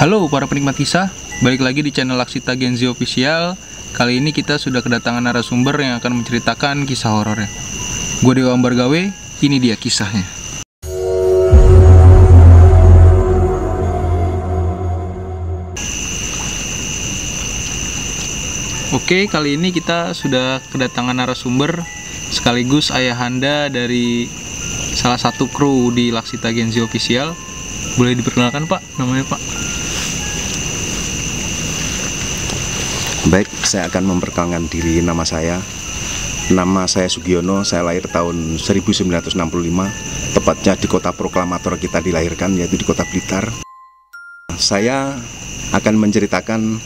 Halo para penikmat kisah, balik lagi di channel Laksita Genzi Official. Kali ini kita sudah kedatangan narasumber yang akan menceritakan kisah horornya. Gue Dewa Ambargawe, ini dia kisahnya. Oke, kali ini kita sudah kedatangan narasumber sekaligus ayahanda dari salah satu kru di Laksita Genzi Official. Boleh diperkenalkan Pak, namanya Pak? Baik, saya akan memperkenalkan diri nama saya. Nama saya Sugiono, saya lahir tahun 1965, tepatnya di kota proklamator kita dilahirkan, yaitu di kota Blitar. Saya akan menceritakan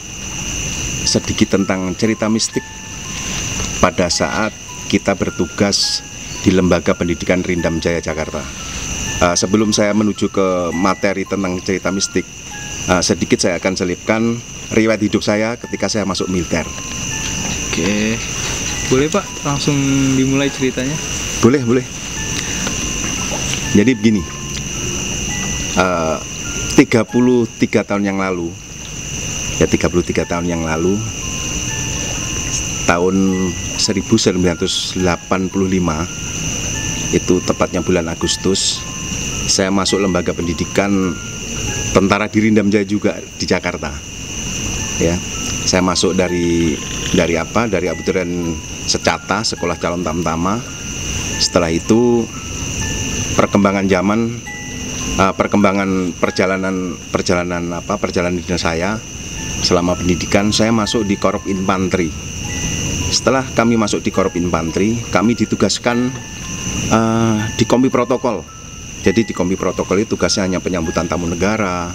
sedikit tentang cerita mistik pada saat kita bertugas di Lembaga Pendidikan Rindam Jaya Jakarta. Uh, sebelum saya menuju ke materi tentang cerita mistik, uh, sedikit saya akan selipkan riwayat hidup saya ketika saya masuk militer. Oke, boleh Pak langsung dimulai ceritanya? Boleh, boleh. Jadi begini, uh, 33 tahun yang lalu, ya 33 tahun yang lalu, tahun 1985, itu tepatnya bulan Agustus, saya masuk lembaga pendidikan tentara di Rindam Jaya juga di Jakarta. Ya, saya masuk dari dari apa? Dari abiturian secata, sekolah calon tamtama. Setelah itu perkembangan zaman, uh, perkembangan perjalanan perjalanan apa? Perjalanan dinas saya selama pendidikan saya masuk di Korup Infanteri. Setelah kami masuk di Korup Infanteri, kami ditugaskan uh, di kompi protokol jadi di kompi protokol itu tugasnya hanya penyambutan tamu negara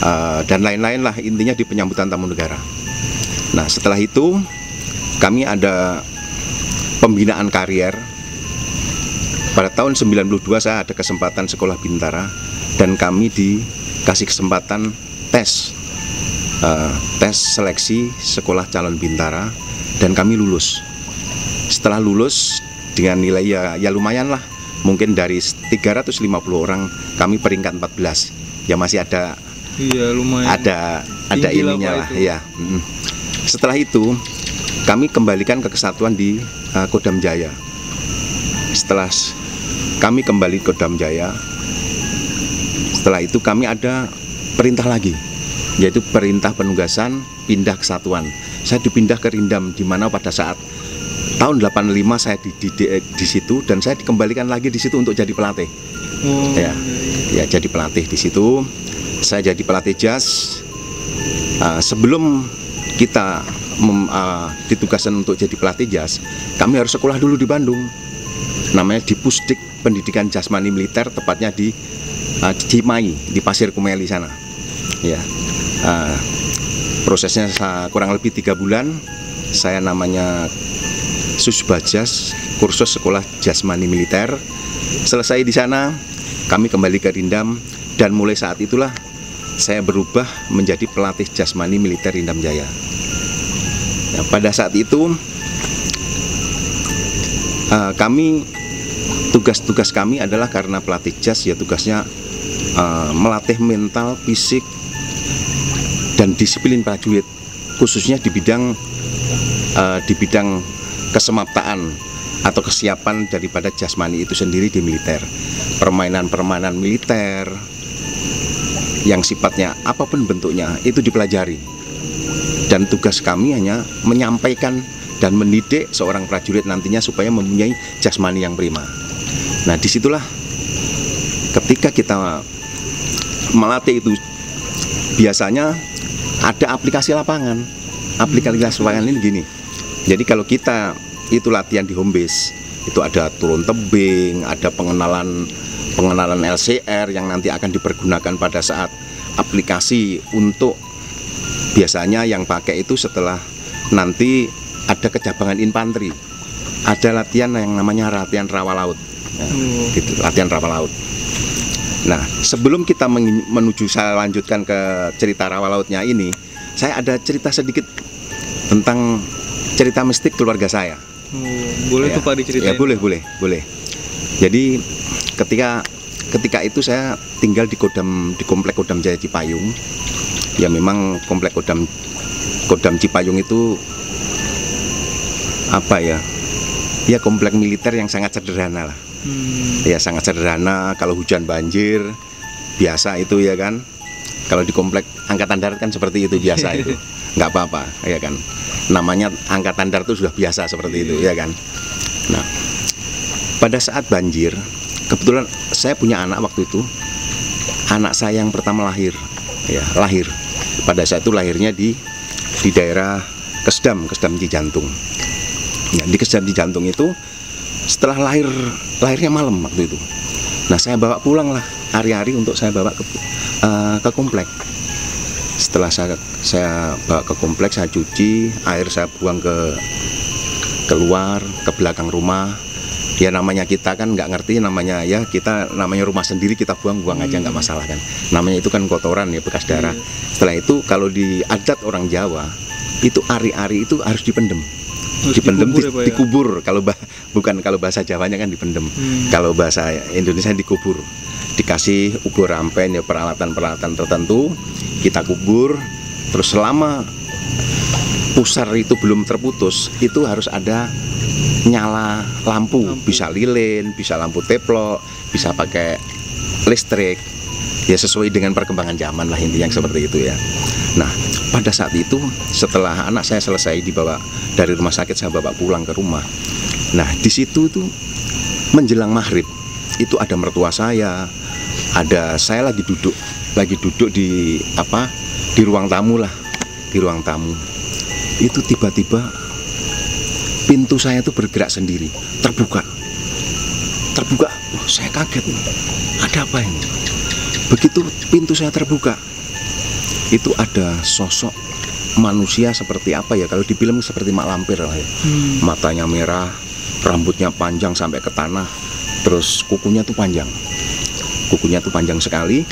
uh, dan lain-lain lah intinya di penyambutan tamu negara. Nah setelah itu kami ada pembinaan karier. Pada tahun 92 saya ada kesempatan sekolah bintara dan kami dikasih kesempatan tes uh, tes seleksi sekolah calon bintara dan kami lulus. Setelah lulus dengan nilai ya, ya lumayan lah mungkin dari 350 orang kami peringkat 14 ya masih ada iya lumayan. ada ada ininya lah, ya setelah itu kami kembalikan ke kesatuan di uh, Kodam Jaya. Setelah kami kembali ke Kodam Jaya. Setelah itu kami ada perintah lagi yaitu perintah penugasan pindah kesatuan. Saya dipindah ke Rindam di mana pada saat tahun 85 saya di, di, di, di situ dan saya dikembalikan lagi di situ untuk jadi pelatih. Hmm. Ya, ya jadi pelatih di situ. Saya jadi pelatih jazz. Uh, sebelum kita mem, uh, ditugaskan untuk jadi pelatih jazz, kami harus sekolah dulu di Bandung. Namanya di Pusdik Pendidikan Jasmani Militer, tepatnya di uh, Cimahi di Pasir Kumeli sana. Ya, uh, prosesnya kurang lebih tiga bulan. Saya namanya Susbajas, kursus sekolah jasmani militer. Selesai di sana, kami kembali ke Rindam dan mulai saat itulah saya berubah menjadi pelatih jasmani militer Rindam Jaya. Ya, pada saat itu uh, kami tugas-tugas kami adalah karena pelatih jas ya tugasnya uh, melatih mental, fisik dan disiplin prajurit khususnya di bidang uh, di bidang kesemaptaan atau kesiapan daripada jasmani itu sendiri di militer. Permainan-permainan militer yang sifatnya apa pun bentuknya itu dipelajari. Dan tugas kami hanya menyampaikan dan mendidik seorang prajurit nantinya supaya mempunyai jasmani yang prima. Nah, di situlah ketika kita melatih itu biasanya ada aplikasi lapangan. Aplikasi lapangan ini gini jadi kalau kita itu latihan di home base, itu ada turun tebing, ada pengenalan pengenalan LCR yang nanti akan dipergunakan pada saat aplikasi untuk biasanya yang pakai itu setelah nanti ada kecabangan infanteri. Ada latihan yang namanya latihan rawa laut. Ya, hmm. gitu, latihan rawa laut. Nah, sebelum kita menuju saya lanjutkan ke cerita rawa lautnya ini, saya ada cerita sedikit tentang cerita mistik keluarga saya. Oh, boleh ya. tuh Pak diceritain? Ya boleh, boleh, boleh. Jadi ketika ketika itu saya tinggal di Kodam di komplek Kodam Jaya Cipayung. ya memang komplek Kodam Kodam Cipayung itu apa ya ya komplek militer yang sangat sederhana lah Hmm. ya sangat sederhana kalau hujan banjir biasa itu ya kan kalau di komplek angkatan darat kan seperti itu biasa itu. Nggak apa-apa ya kan? Namanya angkatan darat itu sudah biasa seperti itu ya kan? Nah pada saat banjir kebetulan saya punya anak waktu itu. Anak saya yang pertama lahir ya lahir. Pada saat itu lahirnya di di daerah Kesdam Kesdam Cijantung. Ya, di Kesdam Cijantung itu setelah lahir lahirnya malam waktu itu nah saya bawa pulang lah hari-hari untuk saya bawa ke eh, ke komplek. Setelah saya saya bawa ke kompleks saya cuci air saya buang ke keluar ke belakang rumah. Ya namanya kita kan nggak ngerti namanya ya kita namanya rumah sendiri kita buang-buang aja nggak masalah kan. Namanya itu kan kotoran ya bekas darah. Setelah itu kalau di adat orang Jawa itu ari-ari itu harus dipendem Terus dipendem dikubur di- ya, Pak, ya? dikubur kalau bah- bukan kalau bahasa Jawanya kan dipendem Hmm. kalau bahasa Indonesia dikubur dikasih ubur rampen ya peralatan-peralatan tertentu kita kubur terus selama pusar itu belum terputus itu harus ada nyala lampu, Lampu. bisa lilin bisa lampu teplok bisa pakai listrik ya sesuai dengan perkembangan zaman lah intinya seperti itu ya. Nah pada saat itu setelah anak saya selesai dibawa dari rumah sakit saya bawa pulang ke rumah. Nah di situ tuh menjelang maghrib itu ada mertua saya ada saya lagi duduk lagi duduk di apa di ruang tamu lah di ruang tamu. Itu tiba-tiba pintu saya itu bergerak sendiri terbuka. Terbuka. Wah, saya kaget ada apa ini begitu pintu saya terbuka itu ada sosok manusia seperti apa ya kalau di film seperti mak lampir lah ya Hmm. matanya merah rambutnya panjang sampai ke tanah terus kukunya tuh panjang kukunya tuh panjang sekali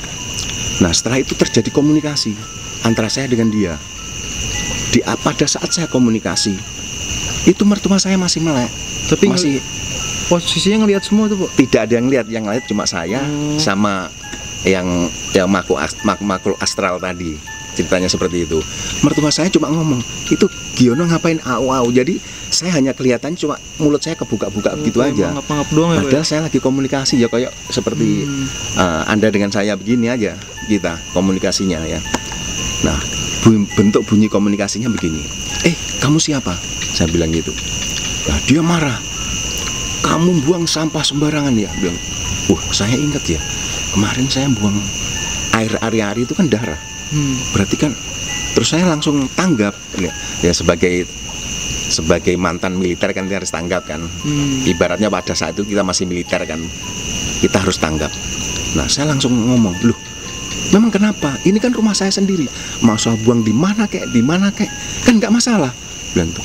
nah setelah itu terjadi komunikasi antara saya dengan dia di pada saat saya komunikasi itu mertua saya masih melek Tapi masih posisinya ngelihat semua tuh, Bu. tidak ada yang lihat yang lain cuma saya Hmm. sama yang yang makhluk mak- makhluk astral tadi ceritanya seperti itu. Mertua saya cuma ngomong itu Giono ngapain au au jadi saya hanya kelihatan cuma mulut saya kebuka-buka begitu Kayak aja. Ngap-ngap doang ya, Pak. padahal saya lagi komunikasi ya kayak seperti Hmm. uh, anda dengan saya begini aja kita komunikasinya ya. Nah bu- bentuk bunyi komunikasinya begini. Eh kamu siapa? Saya bilang gitu. Nah dia marah. Kamu buang sampah sembarangan ya? Bilang. Wah saya ingat ya kemarin saya buang air ari-ari itu kan darah. Hmm. berarti kan terus saya langsung tanggap ya, ya sebagai sebagai mantan militer kan kita harus tanggap kan. Hmm. ibaratnya pada saat itu kita masih militer kan kita harus tanggap. Nah saya langsung ngomong loh memang kenapa? Ini kan rumah saya sendiri. Masa buang di mana kek di mana kek? Kan nggak masalah. Bilang tuh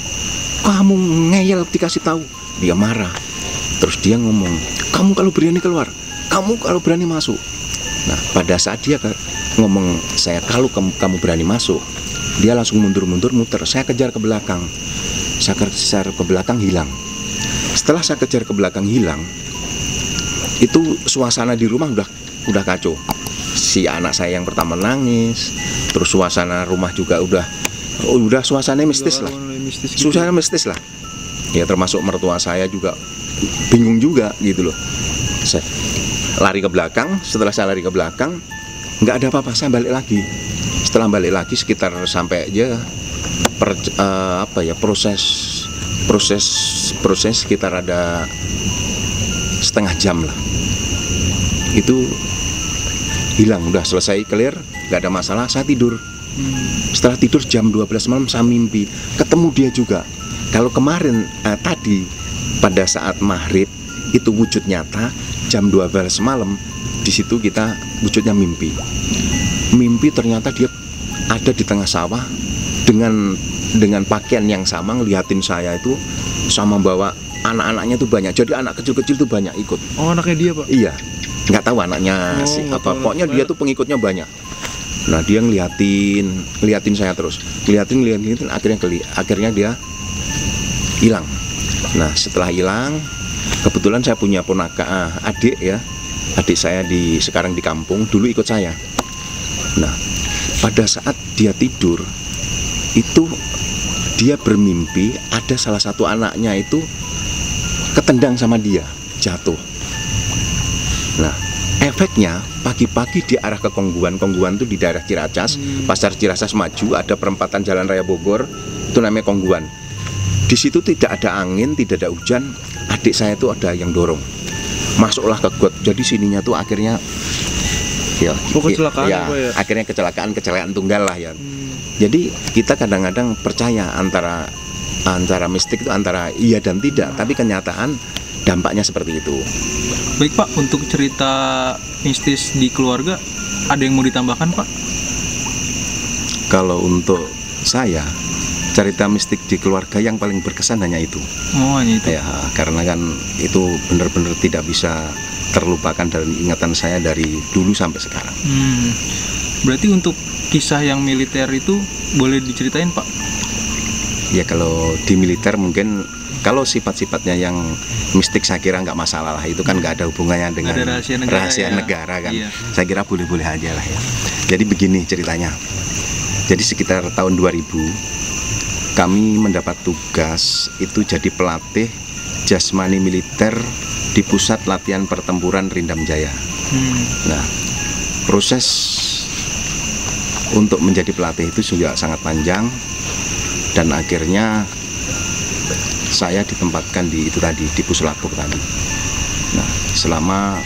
kamu ngeyel dikasih tahu. Dia marah. Terus dia ngomong kamu kalau berani keluar kamu kalau berani masuk. Nah pada saat dia ngomong saya kalau kamu, kamu berani masuk dia langsung mundur-mundur muter. Saya kejar ke belakang. Saya kejar ke belakang hilang. Setelah saya kejar ke belakang hilang itu suasana di rumah udah udah kacau. Si anak saya yang pertama nangis terus suasana rumah juga udah udah suasana mistis lah. Mistis gitu. suasana mistis lah. Ya termasuk mertua saya juga bingung juga gitu loh. Saya lari ke belakang. Setelah saya lari ke belakang nggak ada apa-apa saya balik lagi. Setelah balik lagi sekitar sampai aja per, eh, apa ya proses proses proses sekitar ada setengah jam lah. Itu hilang udah selesai clear nggak ada masalah saya tidur. Setelah tidur jam 12 malam saya mimpi ketemu dia juga. Kalau kemarin eh, tadi pada saat maghrib itu wujud nyata jam 12 malam di situ kita wujudnya mimpi mimpi ternyata dia ada di tengah sawah dengan dengan pakaian yang sama ngeliatin saya itu sama bawa anak-anaknya tuh banyak jadi anak kecil-kecil tuh banyak ikut Oh, anaknya dia, Pak. Iya, nggak tahu anaknya Oh, si nggak apa. tahu Pokoknya dia tuh pengikutnya banyak. Nah dia ngeliatin, ngeliatin saya terus, ngeliatin, ngeliatin, ngeliatin, akhirnya keli, akhirnya dia hilang. Nah setelah hilang, kebetulan saya punya ponaka ah, adik ya, adik saya di sekarang di kampung, dulu ikut saya. Nah pada saat dia tidur itu dia bermimpi ada salah satu anaknya itu ketendang sama dia jatuh. Nah efeknya pagi-pagi di arah ke Kongguan. Kongguan itu di daerah Ciracas. Hmm. pasar Ciracas maju ada perempatan jalan raya Bogor itu namanya Kongguan. Di situ tidak ada angin tidak ada hujan adik saya itu ada yang dorong masuklah ke got jadi sininya tuh akhirnya ya Oh, kecelakaan ya, apa ya? akhirnya kecelakaan kecelakaan tunggal lah ya Hmm. jadi kita kadang-kadang percaya antara antara mistik itu antara iya dan tidak tapi kenyataan dampaknya seperti itu Baik Pak, untuk cerita mistis di keluarga ada yang mau ditambahkan Pak? kalau untuk saya cerita mistik di keluarga yang paling berkesan hanya itu Oh hanya itu. ya karena kan itu benar-benar tidak bisa terlupakan dari ingatan saya dari dulu sampai sekarang Hmm. Berarti untuk kisah yang militer itu boleh diceritain Pak? ya kalau di militer mungkin kalau sifat-sifatnya yang mistik saya kira nggak masalah lah itu kan nggak ada hubungannya dengan ada rahasia negara rahasia ya. negara kan Iya. saya kira boleh-boleh aja lah ya jadi begini ceritanya jadi sekitar tahun 2000 kami mendapat tugas itu jadi pelatih jasmani militer di pusat latihan pertempuran Rindam Jaya Hmm. Nah, proses untuk menjadi pelatih itu juga sangat panjang dan akhirnya saya ditempatkan di itu tadi di Puslapur tadi. Nah, selama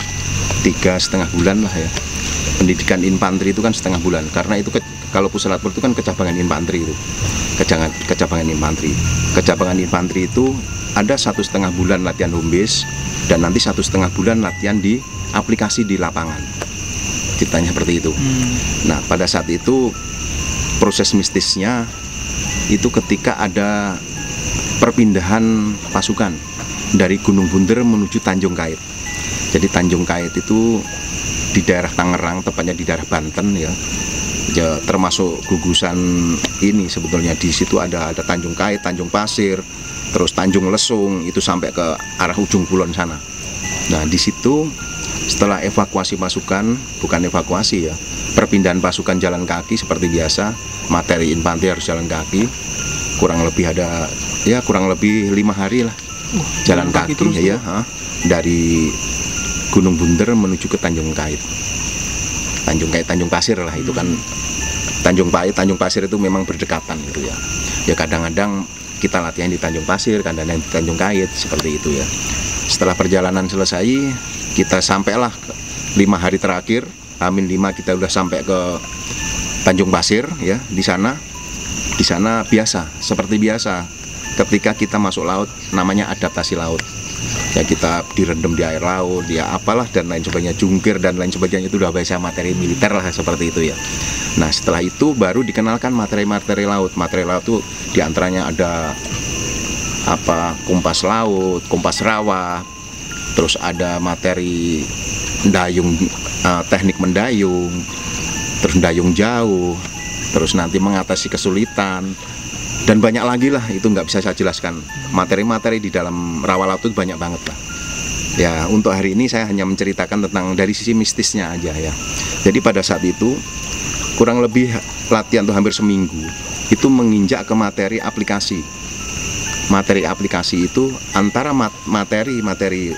tiga setengah bulan lah ya. Pendidikan infanteri itu kan setengah bulan karena itu ke- kalau Puslapur itu kan kecabangan infanteri itu, kecabangan kecabangan infanteri. Kecabangan infanteri itu ada satu setengah bulan latihan home base dan nanti satu setengah bulan latihan di aplikasi di lapangan. Ceritanya seperti itu. Hmm. Nah, pada saat itu proses mistisnya itu ketika ada perpindahan pasukan dari Gunung Bunder menuju Tanjung Kait. Jadi Tanjung Kait itu di daerah Tangerang, tepatnya di daerah Banten ya. Ya, termasuk gugusan ini sebetulnya. Di situ ada ada Tanjung Kait, Tanjung Pasir, terus Tanjung Lesung itu sampai ke arah ujung kulon sana. Nah, di situ setelah evakuasi pasukan, bukan evakuasi ya, perpindahan pasukan jalan kaki seperti biasa, materi infanteri harus jalan kaki, kurang lebih ada ya kurang lebih lima hari lah Wah, jalan kaki, terus ya, ha, dari Gunung Bunder menuju ke Tanjung Kait, Tanjung Kait, Tanjung Pasir lah itu kan Tanjung Kait, Tanjung Pasir itu memang berdekatan gitu ya. Ya kadang-kadang kita latihan di Tanjung Pasir, kadang-kadang di Tanjung Kait seperti itu ya. Setelah perjalanan selesai, kita sampailah lima hari terakhir, Amin 5 kita udah sampai ke Tanjung Pasir ya di sana. Di sana biasa, seperti biasa. Ketika kita masuk laut, namanya adaptasi laut. Ya kita direndam di air laut, ya apalah dan lain sebagainya, jungkir dan lain sebagainya itu udah biasa materi militer lah seperti itu ya. Nah setelah itu baru dikenalkan materi-materi laut. Materi laut itu di antaranya ada apa kompas laut, kompas rawa, terus ada materi dayung eh, teknik mendayung, terus dayung jauh, terus nanti mengatasi kesulitan dan banyak lagi lah itu nggak bisa saya jelaskan. Materi-materi di dalam rawa laut itu banyak banget lah ya untuk hari ini saya hanya menceritakan tentang dari sisi mistisnya aja ya. Jadi pada saat itu kurang lebih latihan tuh hampir seminggu itu menginjak ke materi aplikasi. Materi aplikasi itu antara mat- materi-materi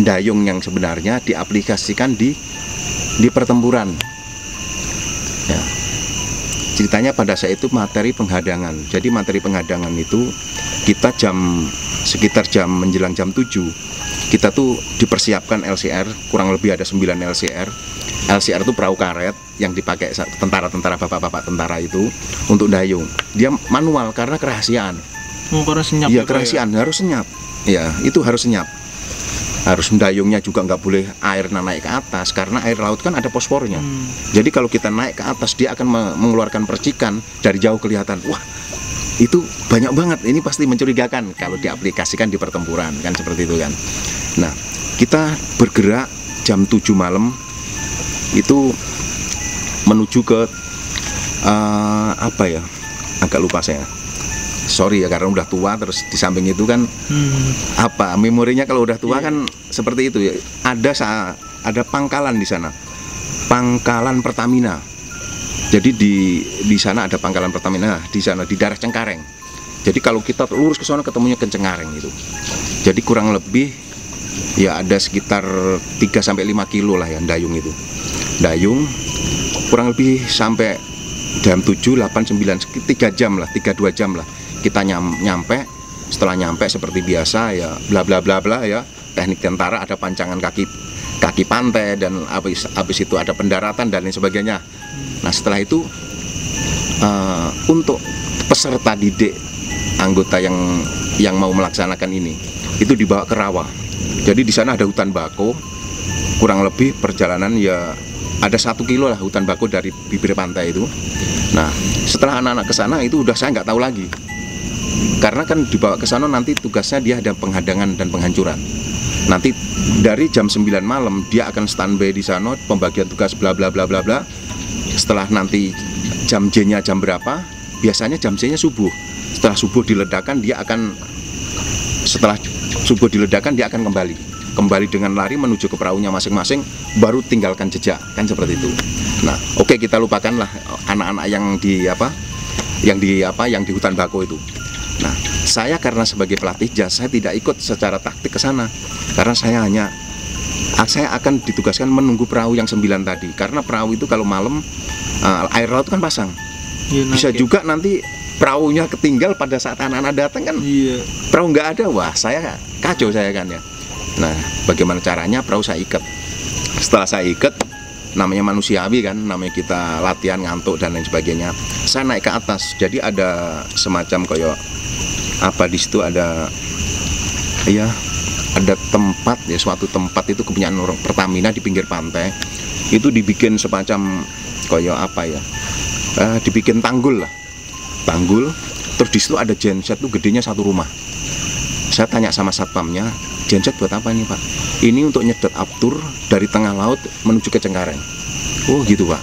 dayung yang sebenarnya diaplikasikan di di pertempuran. Ya ceritanya pada saat itu materi penghadangan jadi materi penghadangan itu kita jam sekitar jam menjelang jam 7 kita tuh dipersiapkan LCR kurang lebih ada 9 LCR LCR itu perahu karet yang dipakai tentara-tentara bapak-bapak tentara itu untuk dayung dia manual karena kerahasiaan Oh, karena senyap Iya ya, Pak, ya? kerahasiaan harus senyap. Ya itu harus senyap. Harus dayungnya juga nggak boleh air naik ke atas karena air laut kan ada fosfornya. Hmm. Jadi kalau kita naik ke atas dia akan me- mengeluarkan percikan dari jauh kelihatan. Wah itu banyak banget. Ini pasti mencurigakan kalau diaplikasikan di pertempuran kan seperti itu kan. Nah kita bergerak jam 7 malam itu menuju ke eh, apa ya agak lupa saya sorry ya karena udah tua terus di samping itu kan Hmm. apa memorinya kalau udah tua Iya. kan seperti itu ya ada sa- ada pangkalan di sana pangkalan Pertamina Jadi di di sana ada pangkalan Pertamina, di sana di daerah Cengkareng. Jadi kalau kita lurus ke sana ketemunya ke Cengkareng itu. Jadi kurang lebih ya ada sekitar 3 sampai 5 kilo lah ya Dayung itu. Dayung kurang lebih sampai jam 7, 8, 9, 3 jam lah, 3 2 jam lah. Kita nyam, nyampe, setelah nyampe seperti biasa ya bla bla bla bla ya. Teknik tentara ada pancangan kaki kaki pantai dan habis habis itu ada pendaratan dan lain sebagainya. Nah, setelah itu eh, untuk peserta didik anggota yang yang mau melaksanakan ini itu dibawa ke rawa. Jadi di sana ada hutan bako, kurang lebih perjalanan ya ada satu kilo lah hutan bako dari bibir pantai itu. Nah setelah anak-anak ke sana itu udah saya nggak tahu lagi, karena kan dibawa ke sana nanti tugasnya dia ada penghadangan dan penghancuran. Nanti dari jam 9 malam dia akan standby di sana pembagian tugas bla bla bla bla bla. Setelah nanti jam J-nya jam berapa? Biasanya jam J-nya subuh. Setelah subuh diledakan dia akan setelah subuh diledakan dia akan kembali kembali dengan lari menuju ke perahunya masing-masing baru tinggalkan jejak kan seperti itu nah oke kita lupakanlah anak-anak yang di apa yang di apa yang di hutan bako itu nah saya karena sebagai pelatih jas saya tidak ikut secara taktik ke sana. Karena saya hanya saya akan ditugaskan menunggu perahu yang sembilan tadi. Karena perahu itu kalau malam eh, air laut kan pasang. Iya, bisa nangkep. juga nanti perahunya ketinggal pada saat anak-anak datang kan. Iya. perahu nggak ada. Wah saya kacau saya kan ya. Nah bagaimana caranya perahu saya ikat? Setelah saya ikat namanya manusiawi kan namanya kita latihan ngantuk dan lain sebagainya saya naik ke atas. Jadi ada semacam koyo apa di situ ada ya ada tempat ya suatu tempat itu kepunyaan orang Pertamina di pinggir pantai. Itu dibikin semacam koyo apa ya eh, dibikin tanggul lah. Tanggul terus di situ ada genset tuh gedenya satu rumah. Saya tanya sama satpamnya genset buat apa ini pak? Ini untuk nyedot aftur dari tengah laut menuju ke Cengkareng. Oh gitu pak.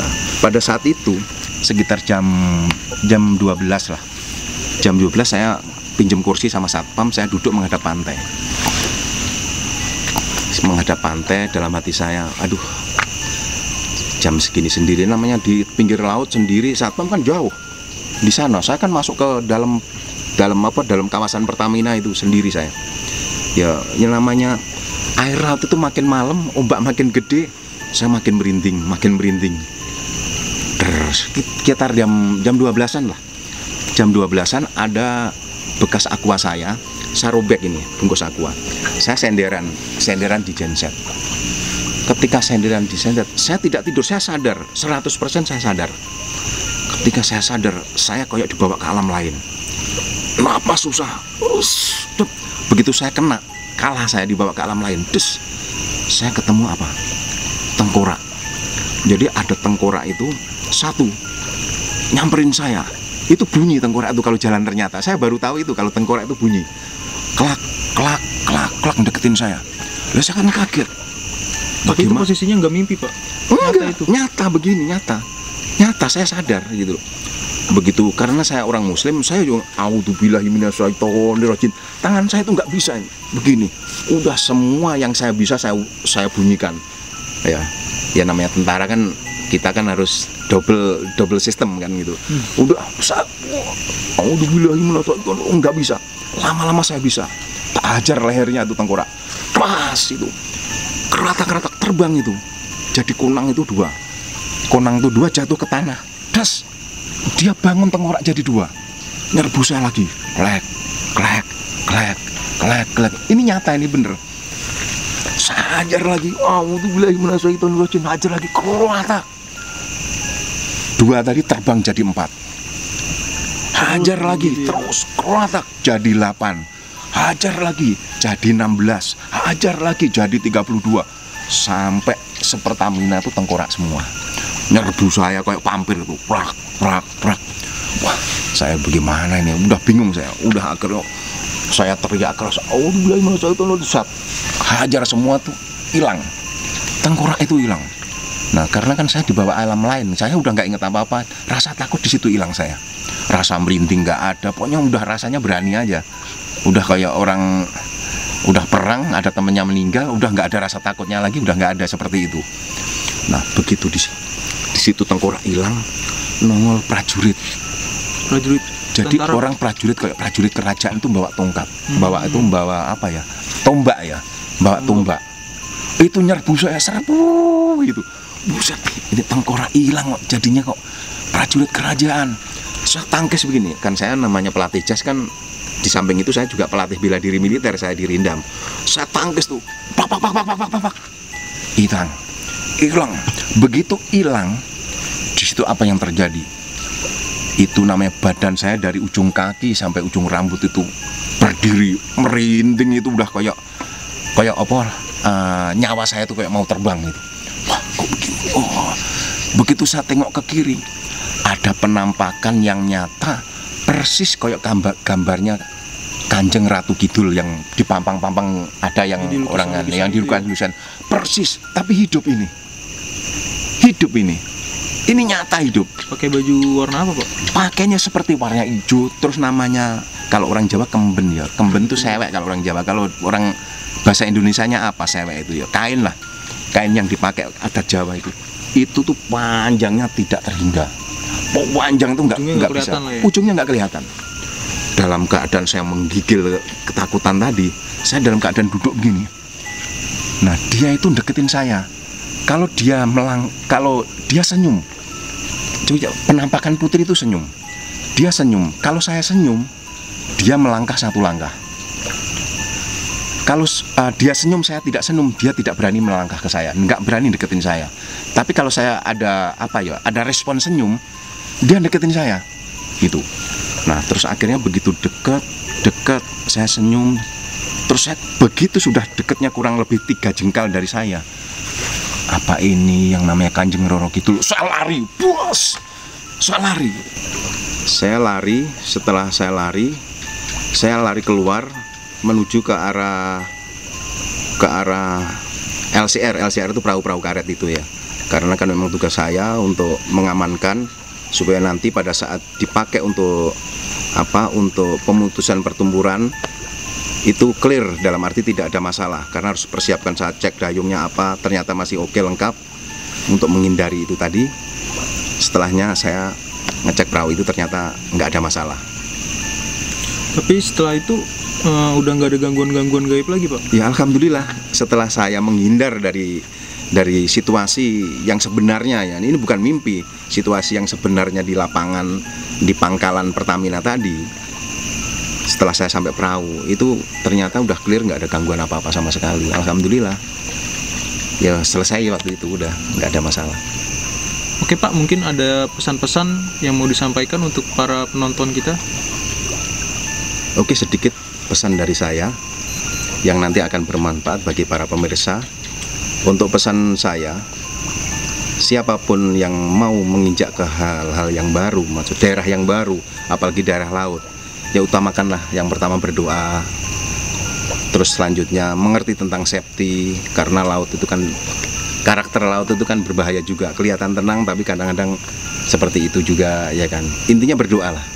Nah pada saat itu sekitar jam jam 12 lah jam 12 saya pinjam kursi sama satpam saya duduk menghadap pantai. Menghadap pantai dalam hati saya aduh jam segini sendiri. Namanya di pinggir laut sendiri satpam kan jauh. Di sana saya kan masuk ke dalam dalam apa dalam kawasan Pertamina itu sendiri saya. Ya yang namanya air laut itu makin malam ombak makin gede saya makin merinding makin merinding. Terus sekitar jam jam 12-an lah jam 12-an ada bekas aqua saya saya robek ini bungkus aqua. Saya senderan senderan di genset ketika senderan di genset saya tidak tidur saya sadar 100% saya sadar. Ketika saya sadar saya kayak dibawa ke alam lain. Napas susah? Begitu saya kena kalah saya dibawa ke alam lain. Des. Saya ketemu apa? Tengkorak. Jadi ada tengkorak itu satu nyamperin saya itu bunyi tengkorak itu kalau jalan ternyata saya baru tahu itu kalau tengkorak itu bunyi kelak kelak kelak kelak deketin saya lah saya kan kaget Tapi itu posisinya nggak mimpi pak. Enggak, itu. nyata begini, nyata. Nyata saya sadar gitu loh. Begitu karena saya orang muslim, saya juga auzubillahi minasyaitonirrajim. Tangan saya itu nggak bisa ini. begini. Udah semua yang saya bisa saya saya bunyikan. Ya. Ya namanya tentara kan kita kan harus double double sistem kan gitu. Udah saya auzubillahi minasyaitonirrajim oh, nggak bisa. Lama-lama saya bisa. Tak hajar lehernya itu tengkorak. Pas itu. Keratak-keratak terbang itu. Jadi kunang itu dua. Kunang itu dua jatuh ke tanah. Das. Dia bangun tengkorak jadi dua. Nyerbu saya lagi. Klek klek klek klek klek. Ini nyata ini bener. Saya hajar lagi. Oh itu bilahi minasyaitonirrajim hajar lagi. Keratak dua tadi terbang jadi empat. Hajar lagi terus keratak jadi delapan. Hajar lagi jadi 16 hajar lagi jadi 32 sampai sepertamina itu tengkorak semua. Nyerbu saya kayak pampir itu. Prak prak prak. Wah saya bagaimana ini? Udah bingung saya. Udah akhirnya saya teriak keras. Oh bilang saya itu? Hajar semua tuh hilang. Tengkorak itu hilang nah karena kan saya dibawa alam lain saya udah nggak inget apa apa rasa takut di situ hilang saya. Rasa merinding nggak ada pokoknya udah rasanya berani aja. Udah kayak orang udah perang ada temennya meninggal udah nggak ada rasa takutnya lagi udah nggak ada seperti itu. Nah begitu di, di situ tengkorak hilang nongol prajurit. Prajurit jadi Tentara. orang prajurit kayak prajurit kerajaan itu bawa tongkat. Hmm. bawa itu bawa apa ya? Tombak ya? Bawa tombak. Itu nyerbu saya serbu gitu buset ini tengkorak hilang kok jadinya kok prajurit kerajaan. Saya tangkis begini kan saya namanya pelatih jas kan di samping itu saya juga pelatih bela diri militer saya dirindam. Saya tangkis tuh pak pak pak pak pak pak pak, hilang hilang. Begitu hilang di situ apa yang terjadi? Itu namanya badan saya dari ujung kaki sampai ujung rambut itu berdiri merinding itu udah kayak kayak apa eh, nyawa saya tuh kayak mau terbang gitu wah kok oh begitu saya tengok ke kiri ada penampakan yang nyata persis kayak gambar gambarnya Kanjeng Ratu Kidul yang dipampang-pampang ada yang di orang yang itu di lukisan. Persis tapi hidup ini. Hidup ini. Ini nyata hidup. Pakai baju warna apa pak? Pakainya seperti warna hijau terus namanya kalau orang Jawa kemben ya. Kemben itu sewek kalau orang Jawa. Kalau orang bahasa Indonesianya apa sewek itu ya? Kain lah kain yang dipakai adat Jawa itu itu tuh panjangnya tidak terhingga panjang itu nggak nggak bisa ya? ujungnya nggak kelihatan dalam keadaan saya menggigil ketakutan tadi saya dalam keadaan duduk begini nah dia itu deketin saya kalau dia melang kalau dia senyum penampakan putri itu senyum. Dia senyum. Kalau saya senyum, dia melangkah satu langkah. Kalau uh, dia senyum, saya tidak senyum, dia tidak berani melangkah ke saya, nggak berani deketin saya. Tapi kalau saya ada apa ya, ada respon senyum, dia deketin saya, gitu. Nah, terus akhirnya begitu dekat, dekat, saya senyum, terus saya begitu sudah dekatnya kurang lebih tiga jengkal dari saya, apa ini yang namanya Kanjeng Roro Kidul saya lari bos saya lari saya lari setelah saya lari saya lari keluar menuju ke arah ke arah LCR LCR itu perahu-perahu karet itu ya. Karena kan memang tugas saya untuk mengamankan supaya nanti pada saat dipakai untuk apa untuk pemutusan pertumburan itu clear. Dalam arti tidak ada masalah karena harus persiapkan saat cek dayungnya apa ternyata masih oke lengkap untuk menghindari itu tadi. Setelahnya saya ngecek perahu itu ternyata nggak ada masalah. Tapi setelah itu eh, udah nggak ada gangguan-gangguan gaib lagi pak? Ya alhamdulillah setelah saya menghindar dari dari situasi yang sebenarnya ya. Ini bukan mimpi situasi yang sebenarnya di lapangan di pangkalan Pertamina tadi. Setelah saya sampai perahu itu ternyata udah clear nggak ada gangguan apa apa sama sekali. Alhamdulillah. Ya selesai waktu itu udah nggak ada masalah. Oke pak mungkin ada pesan-pesan yang mau disampaikan untuk para penonton kita? Oke sedikit pesan dari saya yang nanti akan bermanfaat bagi para pemirsa. Untuk pesan saya, siapa pun yang mau menginjak ke hal-hal yang baru, maksud daerah yang baru, apalagi daerah laut, ya utamakanlah yang pertama berdoa. Terus selanjutnya mengerti tentang safety karena laut itu kan karakter laut itu kan berbahaya juga. Kelihatan tenang tapi kadang-kadang seperti itu juga ya kan. Intinya berdoa lah.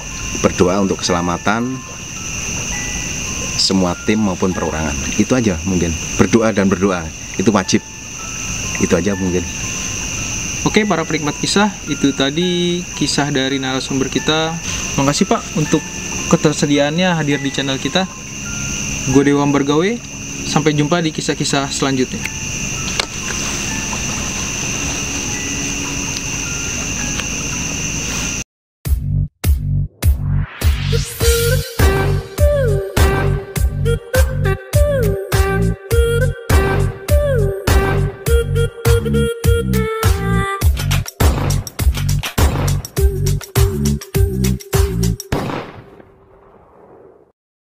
Berdoa untuk keselamatan semua tim maupun perorangan itu aja mungkin berdoa dan berdoa itu wajib itu aja mungkin Oke para penikmat kisah, itu tadi kisah dari narasumber kita. Makasih Pak untuk ketersediaannya hadir di channel kita. Gue Dewa Bergawe, sampai jumpa di kisah-kisah selanjutnya.